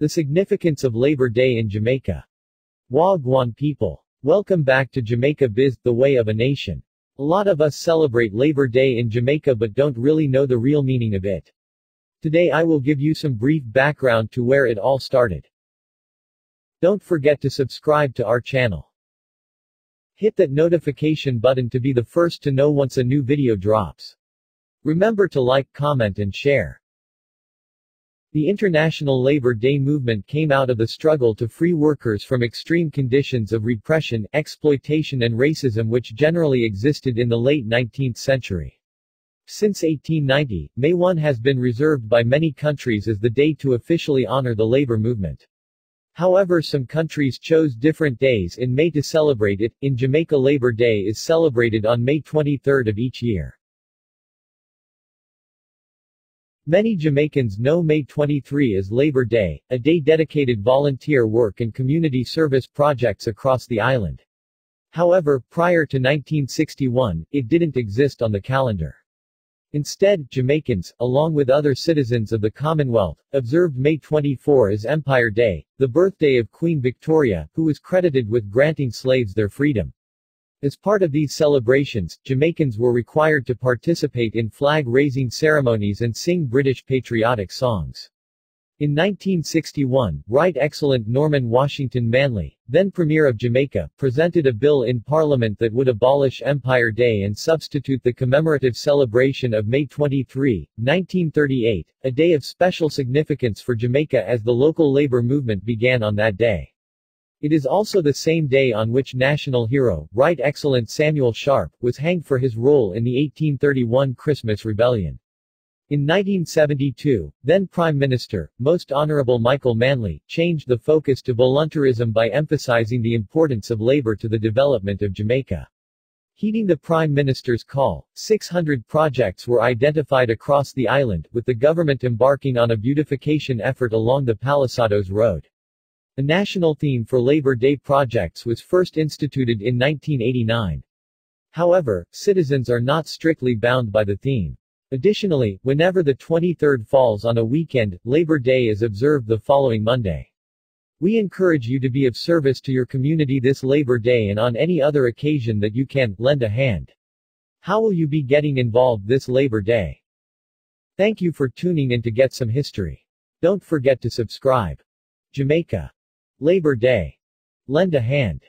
The significance of Labor Day in Jamaica. Wagwan people. Welcome back to Jamaica Biz, the way of a nation. A lot of us celebrate Labor Day in Jamaica but don't really know the real meaning of it. Today I will give you some brief background to where it all started. Don't forget to subscribe to our channel. Hit that notification button to be the first to know once a new video drops. Remember to like, comment and share. The International Labor Day movement came out of the struggle to free workers from extreme conditions of repression, exploitation and racism which generally existed in the late 19th century. Since 1890, May 1 has been reserved by many countries as the day to officially honor the labor movement. However some countries chose different days in May to celebrate it. In Jamaica Labor Day is celebrated on May 23 of each year. Many Jamaicans know May 23 as Labor Day, a day dedicated volunteer work and community service projects across the island. However, prior to 1961, it didn't exist on the calendar. Instead, Jamaicans, along with other citizens of the Commonwealth, observed May 24 as Empire Day, the birthday of Queen Victoria, who was credited with granting slaves their freedom. As part of these celebrations, Jamaicans were required to participate in flag-raising ceremonies and sing British patriotic songs. In 1961, Right Excellent Norman Washington Manley, then Premier of Jamaica, presented a bill in Parliament that would abolish Empire Day and substitute the commemorative celebration of May 23, 1938, a day of special significance for Jamaica as the local labor movement began on that day. It is also the same day on which national hero, Right Excellent Samuel Sharpe, was hanged for his role in the 1831 Christmas Rebellion. In 1972, then Prime Minister, Most Honorable Michael Manley, changed the focus to voluntarism by emphasizing the importance of labor to the development of Jamaica. Heeding the Prime Minister's call, 600 projects were identified across the island, with the government embarking on a beautification effort along the Palisadoes Road. A national theme for Labor Day projects was first instituted in 1989. However, citizens are not strictly bound by the theme. Additionally, whenever the 23rd falls on a weekend, Labor Day is observed the following Monday. We encourage you to be of service to your community this Labor Day and on any other occasion that you can, lend a hand. How will you be getting involved this Labor Day? Thank you for tuning in to get some history. Don't forget to subscribe. Jamaica. Labor Day. Lend a hand.